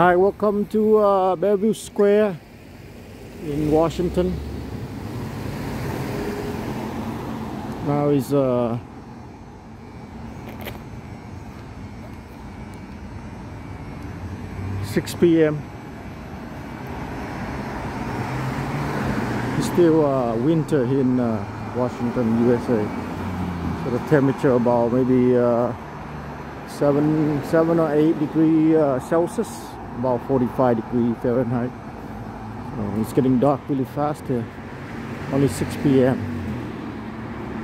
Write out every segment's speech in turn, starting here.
Hi, welcome to uh, Bellevue Square in Washington. Now is uh, six p.m. It's still uh, winter in uh, Washington, USA. So the temperature about maybe uh, seven, seven or eight degree uh, Celsius, about 45 degree Fahrenheit. It's getting dark really fast here. Only 6 p.m.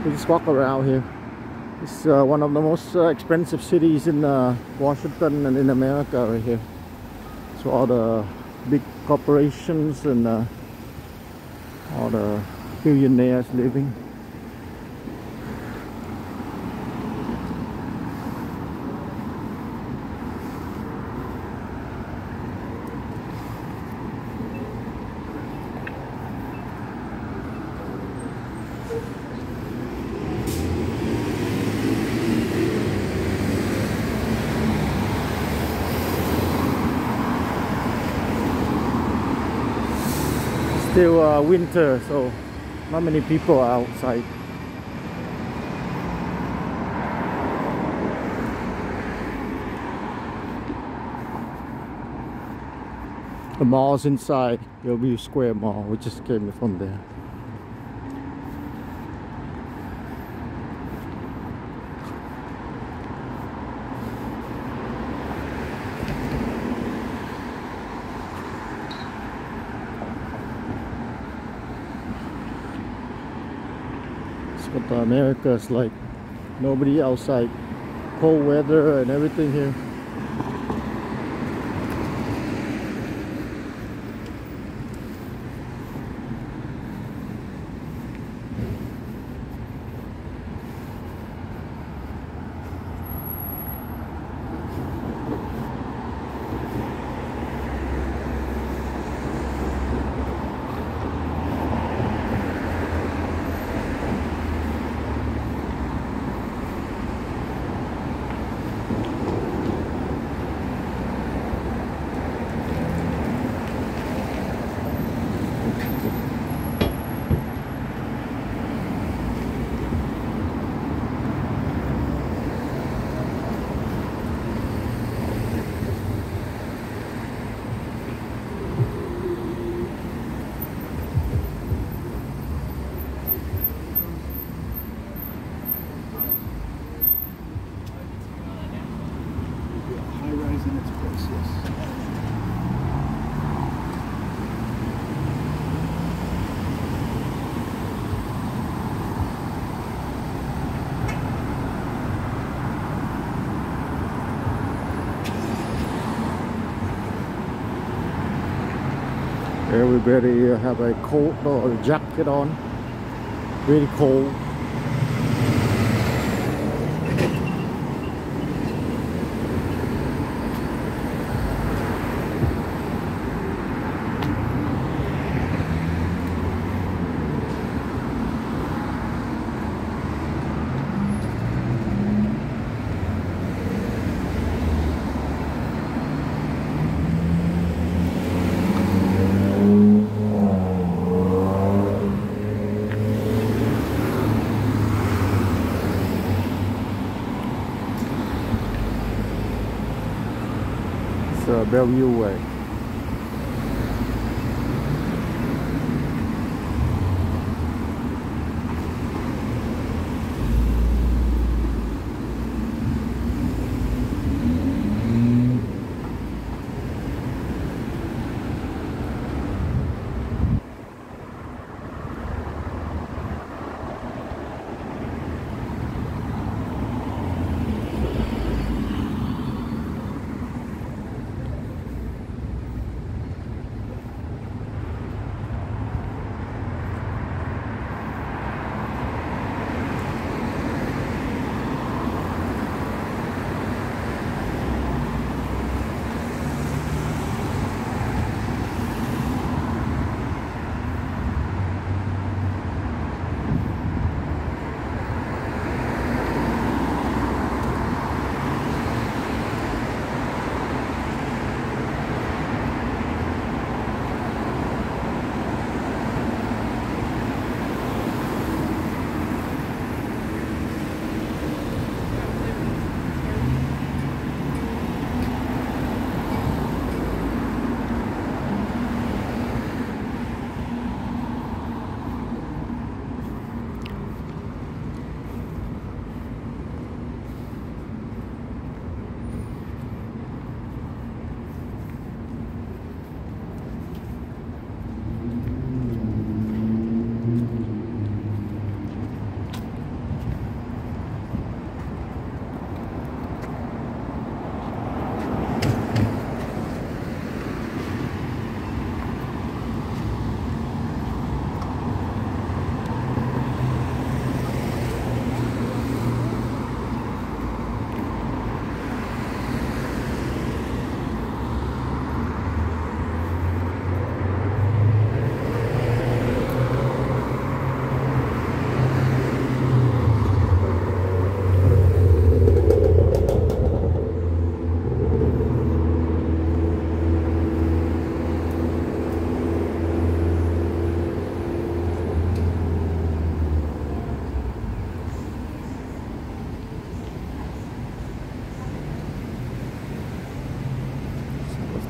We just walk around here. It's uh, one of the most uh, expensive cities in uh, Washington and in America right here. So all the big corporations and uh, all the billionaires living. Still uh, winter, so not many people are outside. The mall's inside, Bellevue Square Mall. We just came from there. It's what America's like. Nobody outside. Cold weather and everything here. High rise in its place, yes. Everybody uh, have a coat or a jacket on. Really cold. Uh, Bellevue Way.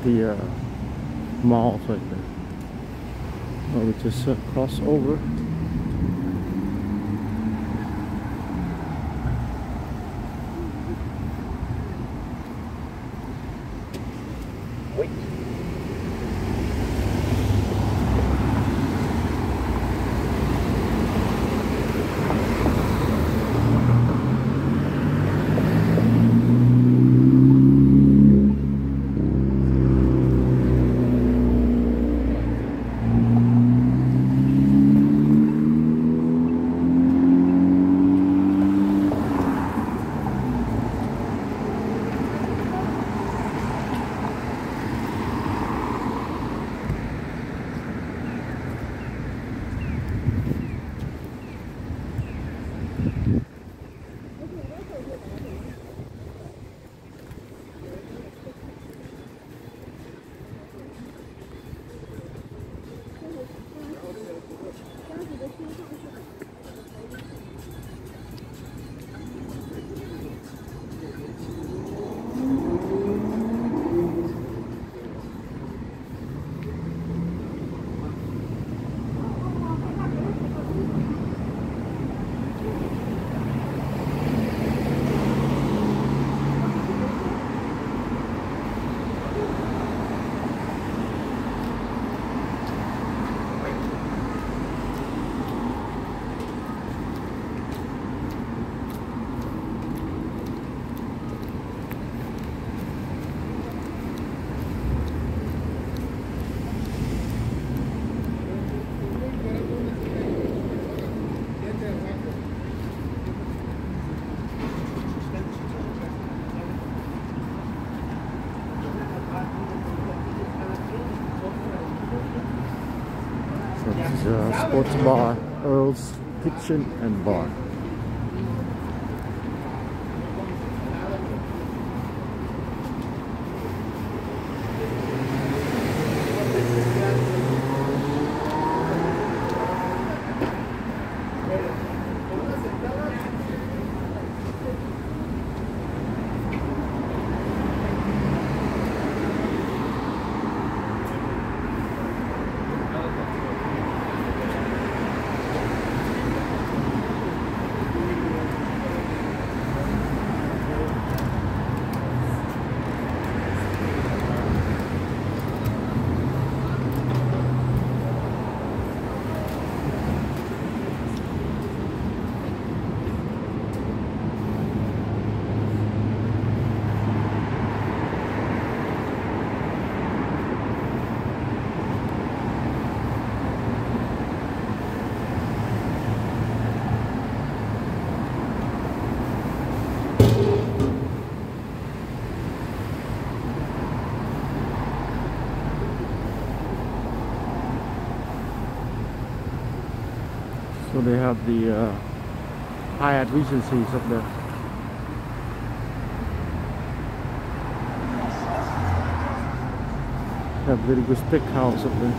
The uh, malls right there. Oh, we just uh, cross over. Is a sports bar, Earl's Kitchen and Bar. So they have the uh, Hyatt Regencies up there. Have very good steakhouse up there.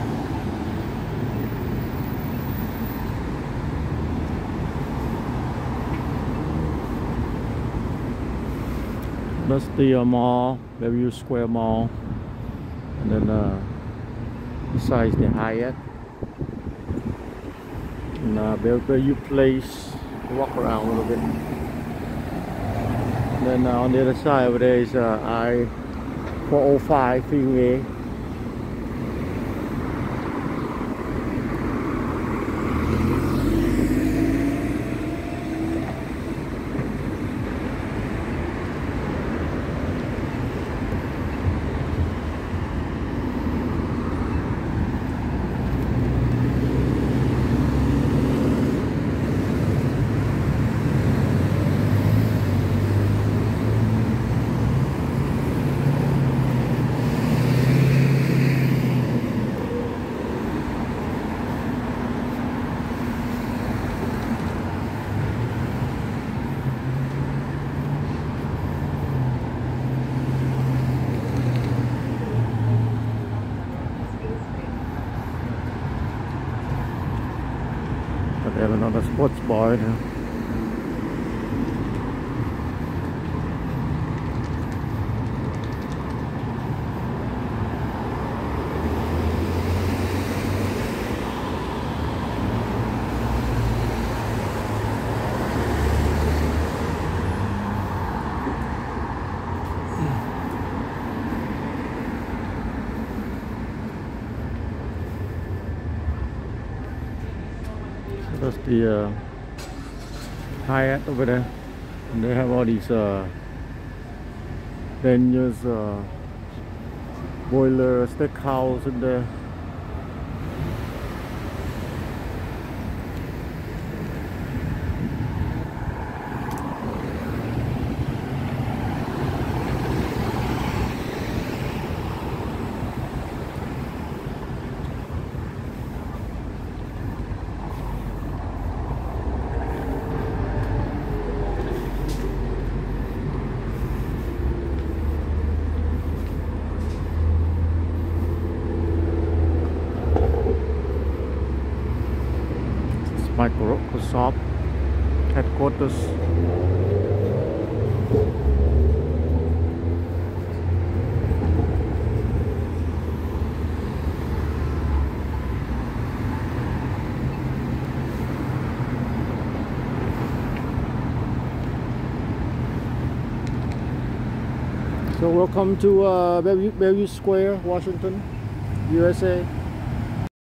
That's the uh, mall, Bellevue Square Mall. And then uh, besides the Hyatt. And uh, Bellevue Place, walk around a little bit. then uh, on the other side over there is uh, I-405 freeway. spider. That's the uh Hyatt over there. And they have all these uh, venues, uh, Broiler, steakhouse in there. It's Microsoft So welcome to uh, Bellevue, Bellevue Square, Washington, USA.